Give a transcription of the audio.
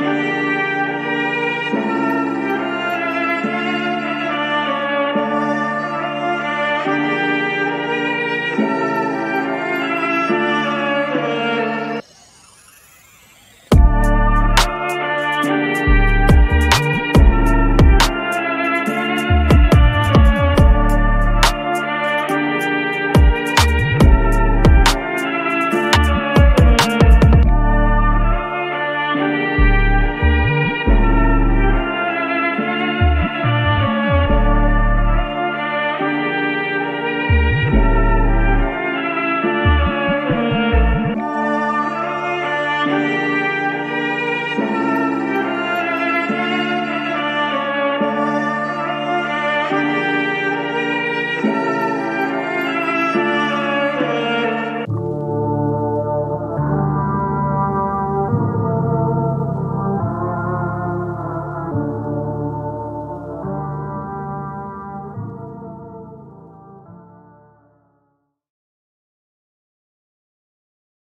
Amen.